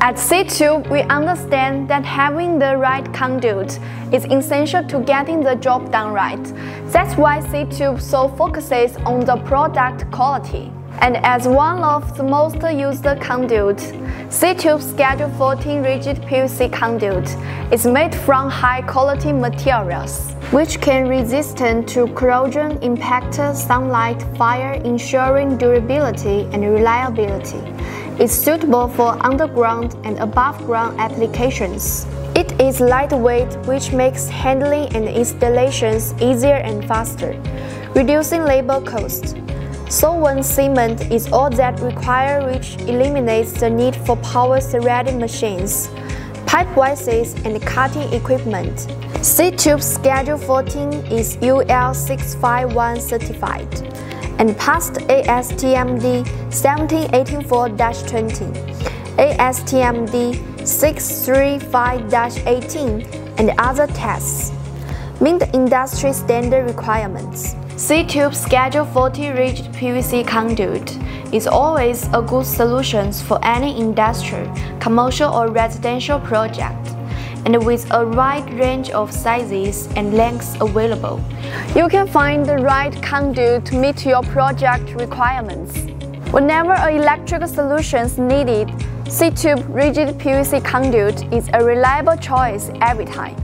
At C-Tube, we understand that having the right conduit is essential to getting the job done right. That's why C-Tube so focuses on the product quality. And as one of the most used conduits, C-Tube Schedule 40 rigid PVC conduit is made from high-quality materials, which can resistant to corrosion, impact, sunlight, fire, ensuring durability and reliability. It's suitable for underground and above-ground applications. It is lightweight, which makes handling and installations easier and faster, reducing labor costs. Solvent cement is all that required which eliminates the need for power threading machines, pipe vices, and cutting equipment. C-Tube Schedule 40 is UL651 certified and passed ASTMD 1784-20, ASTMD 635-18, and other tests, meet the industry standard requirements. C-Tube Schedule 40 rigid PVC conduit is always a good solution for any industrial, commercial or residential project, and with a wide range of sizes and lengths available. You can find the right conduit to meet your project requirements. Whenever an electrical solution is needed, C-Tube rigid PVC conduit is a reliable choice every time.